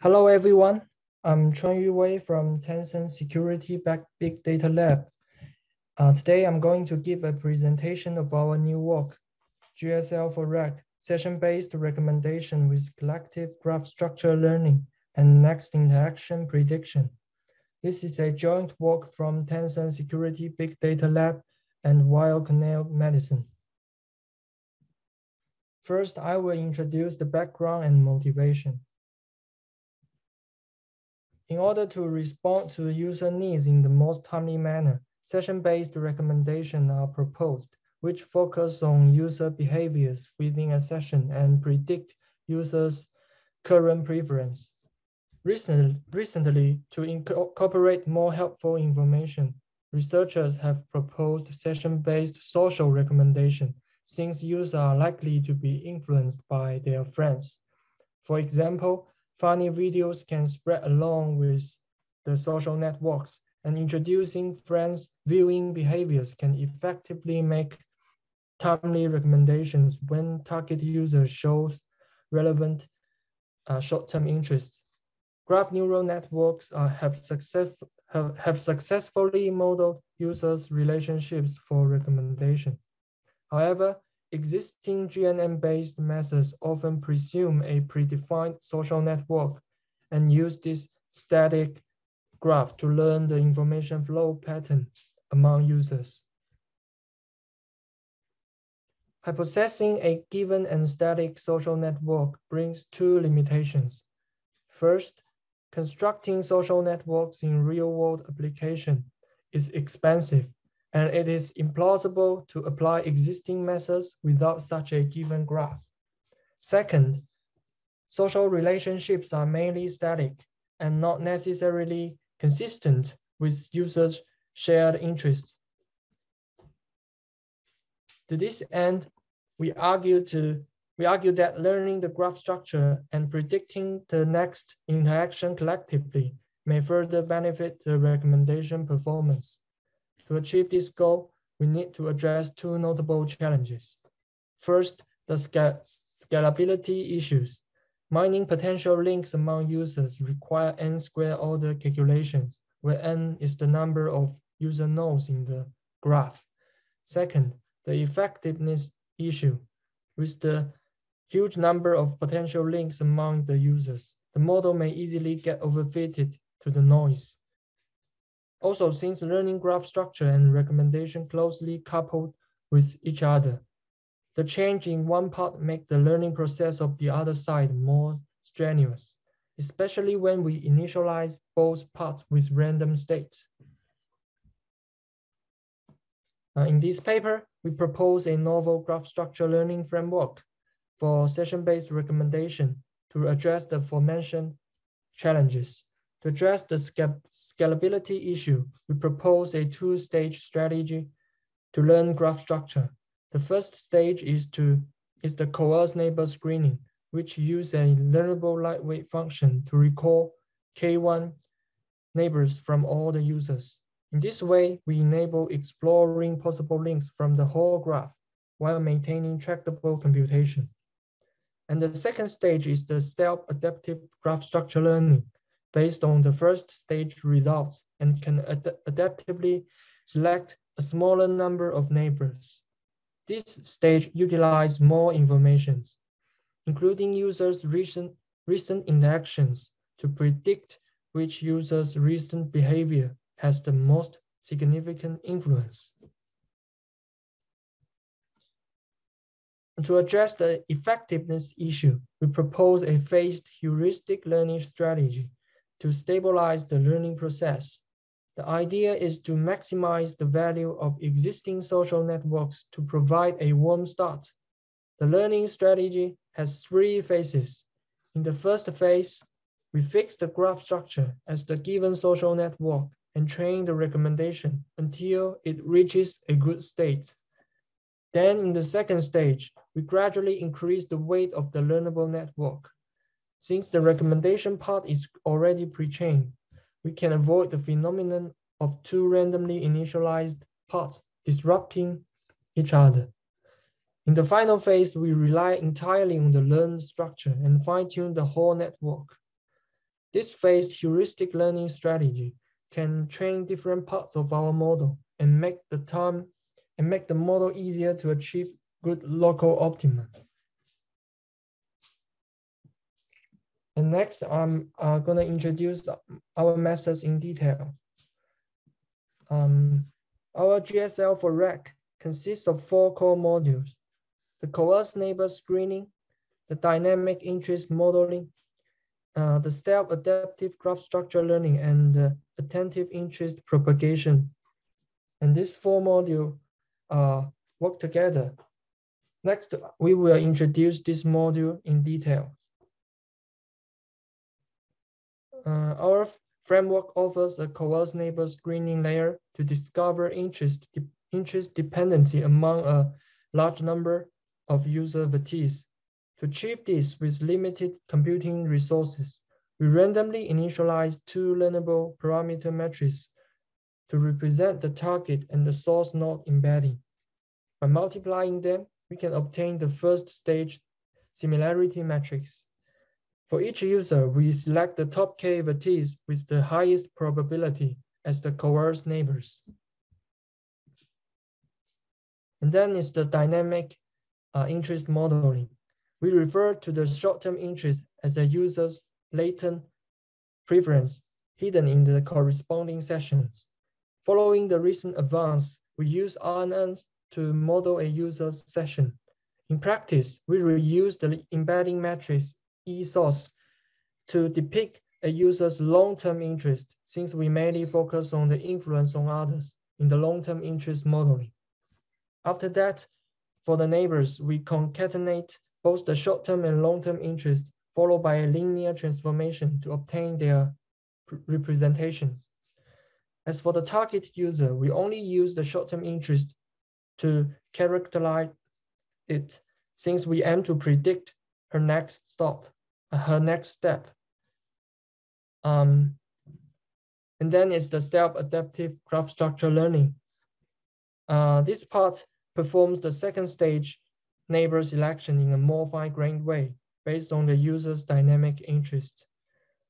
Hello, everyone. I'm Chunyu Wei from Tencent Security Back Big Data Lab. Uh, today, I'm going to give a presentation of our new work, GSL for REC, session-based recommendation with collective graph structure learning and next interaction prediction. This is a joint work from Tencent Security Big Data Lab and Weill Cornell Medicine. First, I will introduce the background and motivation. In order to respond to user needs in the most timely manner, session-based recommendations are proposed, which focus on user behaviors within a session and predict users' current preference. Recently, recently, to incorporate more helpful information, researchers have proposed session-based social recommendation since users are likely to be influenced by their friends. For example, funny videos can spread along with the social networks and introducing friends viewing behaviors can effectively make timely recommendations when target user shows relevant uh, short-term interests. Graph neural networks uh, have, success, have, have successfully modeled users' relationships for recommendation. However, Existing GNN-based methods often presume a predefined social network and use this static graph to learn the information flow pattern among users. Hypothesizing a given and static social network brings two limitations. First, constructing social networks in real-world application is expensive and it is implausible to apply existing methods without such a given graph. Second, social relationships are mainly static and not necessarily consistent with users' shared interests. To this end, we argue, to, we argue that learning the graph structure and predicting the next interaction collectively may further benefit the recommendation performance. To achieve this goal, we need to address two notable challenges. First, the scalability issues. Mining potential links among users require n square order calculations, where n is the number of user nodes in the graph. Second, the effectiveness issue. With the huge number of potential links among the users, the model may easily get overfitted to the noise. Also, since learning graph structure and recommendation closely coupled with each other, the change in one part make the learning process of the other side more strenuous, especially when we initialize both parts with random states. Uh, in this paper, we propose a novel graph structure learning framework for session-based recommendation to address the aforementioned challenges. To address the scalability issue, we propose a two-stage strategy to learn graph structure. The first stage is to is the coarse neighbor screening, which uses a learnable lightweight function to recall K1 neighbors from all the users. In this way, we enable exploring possible links from the whole graph while maintaining tractable computation. And the second stage is the self-adaptive graph structure learning, based on the first stage results and can ad adaptively select a smaller number of neighbors. This stage utilizes more information, including users' recent, recent interactions to predict which user's recent behavior has the most significant influence. To address the effectiveness issue, we propose a phased heuristic learning strategy to stabilize the learning process. The idea is to maximize the value of existing social networks to provide a warm start. The learning strategy has three phases. In the first phase, we fix the graph structure as the given social network and train the recommendation until it reaches a good state. Then in the second stage, we gradually increase the weight of the learnable network. Since the recommendation part is already pre-trained, we can avoid the phenomenon of two randomly initialized parts disrupting each other. In the final phase, we rely entirely on the learned structure and fine-tune the whole network. This phased heuristic learning strategy can train different parts of our model and make the time and make the model easier to achieve good local optimum. And next, I'm uh, gonna introduce our methods in detail. Um, our GSL for REC consists of four core modules, the coerced neighbor screening, the dynamic interest modeling, uh, the self-adaptive graph structure learning, and the attentive interest propagation. And these four modules uh, work together. Next, we will introduce this module in detail. Uh, our framework offers a coerced neighbor screening layer to discover interest, de interest dependency among a large number of user vertices. To achieve this with limited computing resources, we randomly initialize two learnable parameter matrices to represent the target and the source node embedding. By multiplying them, we can obtain the first stage similarity matrix. For each user, we select the top k vertices with the highest probability as the coerced neighbors. And then is the dynamic uh, interest modeling. We refer to the short-term interest as a user's latent preference hidden in the corresponding sessions. Following the recent advance, we use RNNs to model a user's session. In practice, we reuse the embedding matrix eSource to depict a user's long-term interest since we mainly focus on the influence on others in the long-term interest modeling. After that, for the neighbors, we concatenate both the short-term and long-term interest followed by a linear transformation to obtain their representations. As for the target user, we only use the short-term interest to characterize it since we aim to predict her next stop, her next step. Um, and then it's the self-adaptive graph structure learning. Uh, this part performs the second stage neighbor selection in a more fine-grained way based on the user's dynamic interest.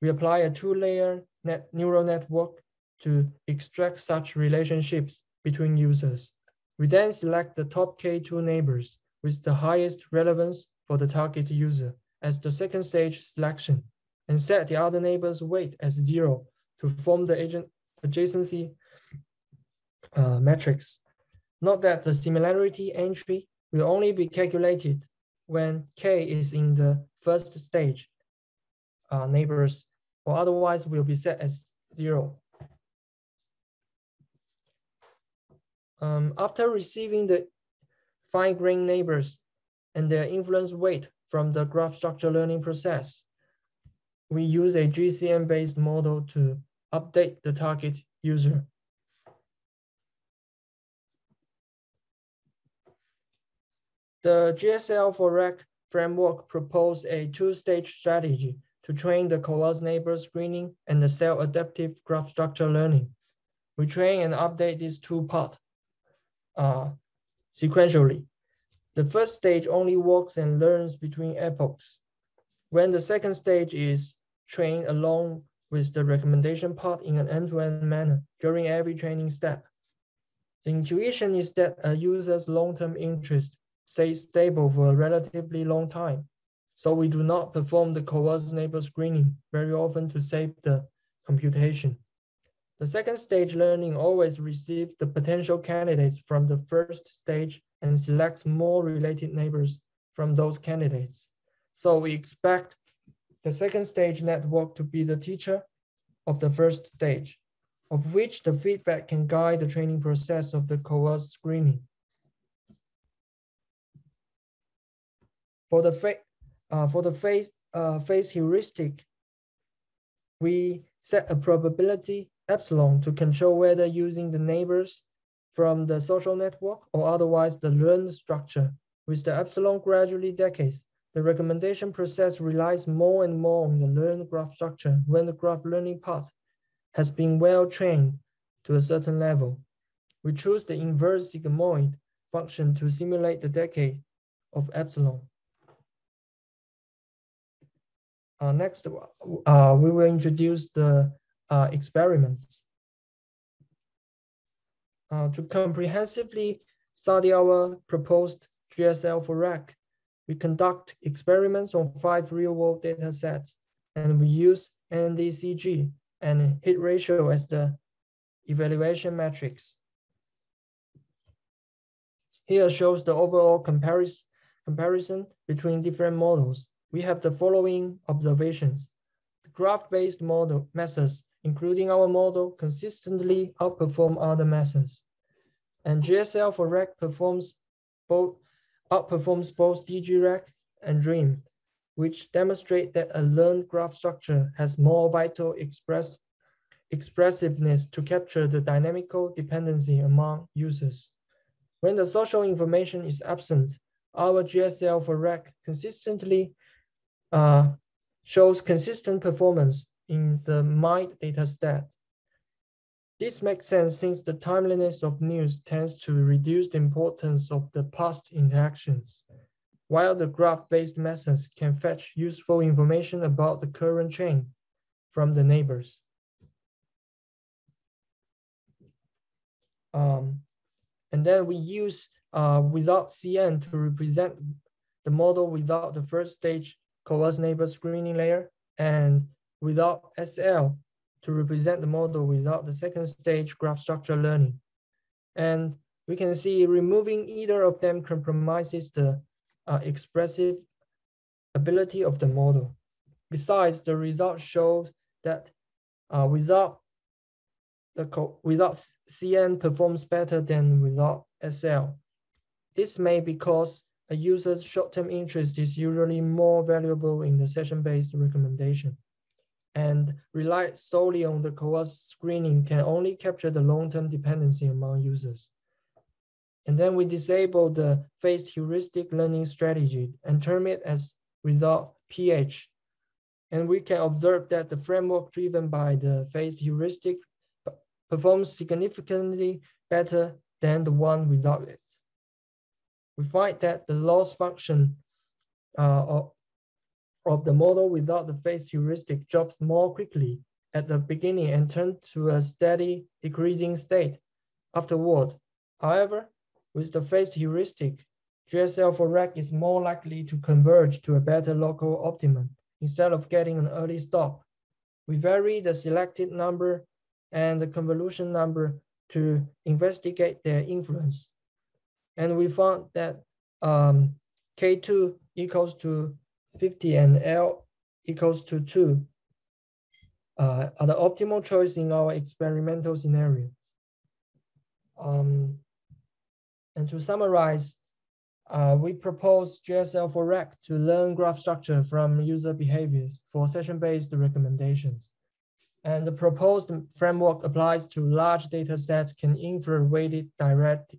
We apply a two-layer net neural network to extract such relationships between users. We then select the top K2 neighbors with the highest relevance for the target user as the second stage selection and set the other neighbor's weight as zero to form the agent adjacency uh, matrix. Note that the similarity entry will only be calculated when K is in the first stage uh, neighbors, or otherwise will be set as zero. Um, after receiving the fine-grained neighbors and their influence weight from the graph structure learning process, we use a GCN-based model to update the target user. The GSL for REC framework proposed a two-stage strategy to train the coerced neighbor screening and the self-adaptive graph structure learning. We train and update these two parts uh, sequentially. The first stage only works and learns between epochs. When the second stage is trained along with the recommendation part in an end-to-end -end manner during every training step. The intuition is that a user's long-term interest stays stable for a relatively long time. So we do not perform the coerced neighbor screening very often to save the computation. The second stage learning always receives the potential candidates from the first stage and selects more related neighbors from those candidates. So we expect the second stage network to be the teacher of the first stage, of which the feedback can guide the training process of the coerced screening. For the, uh, for the phase, uh, phase heuristic, we set a probability epsilon to control whether using the neighbors from the social network or otherwise the learned structure. With the epsilon gradually decays, the recommendation process relies more and more on the learned graph structure when the graph learning part has been well trained to a certain level. We choose the inverse sigmoid function to simulate the decay of epsilon. Uh, next, uh, we will introduce the uh, experiments. Uh, to comprehensively study our proposed GSL for REC, we conduct experiments on five real-world data sets, and we use NDCG and hit ratio as the evaluation metrics. Here shows the overall comparis comparison between different models. We have the following observations. The graph-based model methods, including our model, consistently outperform other methods. And GSL for REC performs both outperforms both DGRec and DREAM, which demonstrate that a learned graph structure has more vital express expressiveness to capture the dynamical dependency among users. When the social information is absent, our GSL for REC consistently uh, shows consistent performance in the MIND data set. This makes sense since the timeliness of news tends to reduce the importance of the past interactions, while the graph-based methods can fetch useful information about the current chain from the neighbors. Um, and then we use uh, without CN to represent the model without the first stage coarse neighbor screening layer and without SL to represent the model without the second stage graph structure learning. And we can see removing either of them compromises the uh, expressive ability of the model. Besides, the result shows that uh, without the without CN performs better than without SL. This may because a user's short-term interest is usually more valuable in the session-based recommendation. And rely solely on the coarse screening can only capture the long-term dependency among users. And then we disable the phased heuristic learning strategy and term it as without PH. And we can observe that the framework driven by the phased heuristic performs significantly better than the one without it. We find that the loss function uh, of, the model without the phase heuristic drops more quickly at the beginning and turn to a steady decreasing state afterward. However, with the phased heuristic, GSL for REC is more likely to converge to a better local optimum instead of getting an early stop. We vary the selected number and the convolution number to investigate their influence. And we found that um, K2 equals to 50 and L equals to 2 uh, are the optimal choice in our experimental scenario. Um, and to summarize, uh, we propose GSL for REC to learn graph structure from user behaviors for session-based recommendations. And the proposed framework applies to large data sets can infer weighted direct,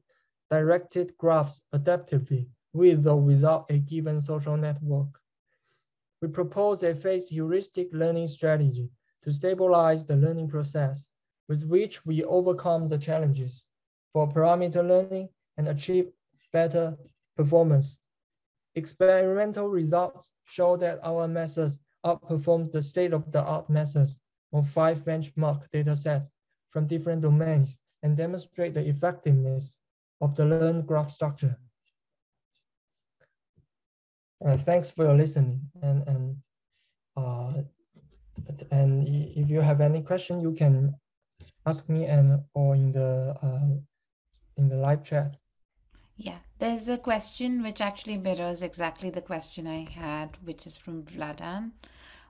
directed graphs adaptively with or without a given social network. We propose a phased heuristic learning strategy to stabilize the learning process with which we overcome the challenges for parameter learning and achieve better performance. Experimental results show that our methods outperform the state-of-the-art methods on five benchmark datasets from different domains and demonstrate the effectiveness of the learned graph structure. Uh, thanks for your listening and and uh, and if you have any question, you can ask me and or in the uh, in the live chat. Yeah, there's a question which actually mirrors exactly the question I had, which is from Vladan,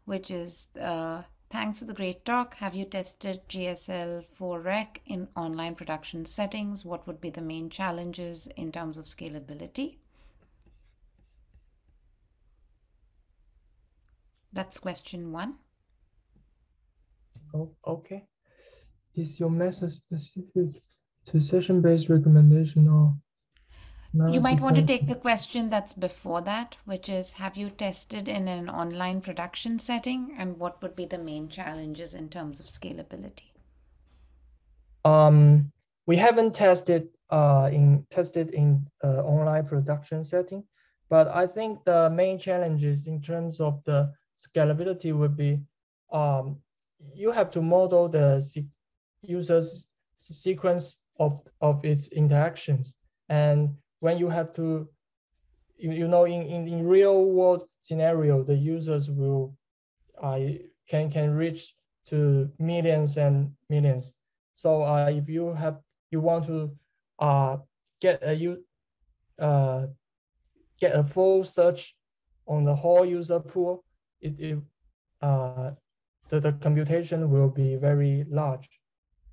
which is uh, Thanks for the great talk. Have you tested GSL for REC in online production settings? What would be the main challenges in terms of scalability? That's question one. Oh, okay. Is your method specific to session-based recommendation or you might want to take the question that's before that, which is Have you tested in an online production setting and what would be the main challenges in terms of scalability? Um, we haven't tested uh, in tested in uh, online production setting, but I think the main challenges in terms of the scalability would be um, you have to model the se user's sequence of, of its interactions. And when you have to, you, you know, in, in, in real world scenario, the users will uh, can, can reach to millions and millions. So uh, if you have, you want to uh, get a you uh, get a full search on the whole user pool, it, it uh, the, the computation will be very large.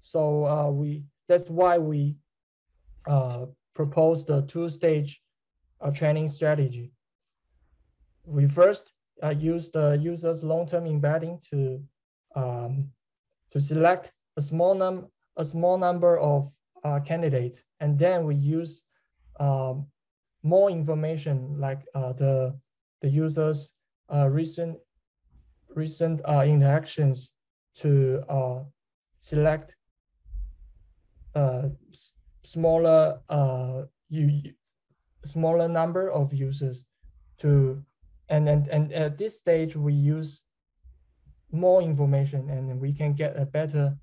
So uh, we that's why we uh, propose the two-stage uh, training strategy. We first uh, use the user's long-term embedding to um, to select a small num a small number of uh, candidates, and then we use um, more information like uh, the the user's recent recent uh, interactions to uh, select uh, smaller uh, you smaller number of users to and and and at this stage we use more information and we can get a better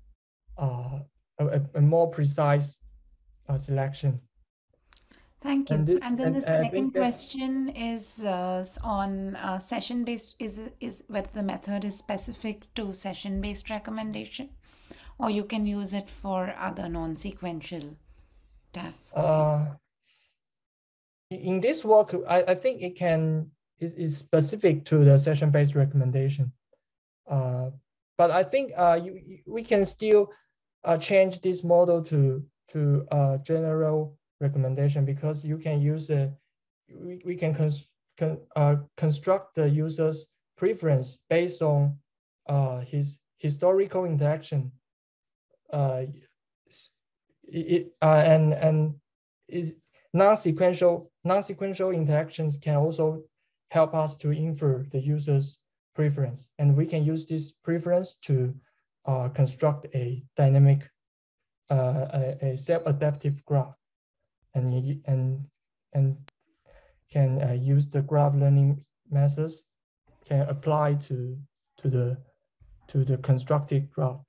uh, a, a more precise uh, selection Thank you. And And, then and the second question is uh, on uh, session-based, is, is whether the method is specific to session-based recommendation, or you can use it for other non-sequential tasks. Uh, in- this work, I, I think it can is, is specific to the session-based recommendation. Uh, but I think uh, you, you- we can still uh, change this model to to uh, general recommendation because you can use a we, we can cons, con, uh, construct the user's preference based on uh, his historical interaction. Uh, it, it uh, and and is non-sequential non-sequential interactions can also help us to infer the user's preference and we can use this preference to uh, construct a dynamic uh, a, a self-adaptive graph and and and can uh, use the graph learning methods can apply to to the to the constructed graph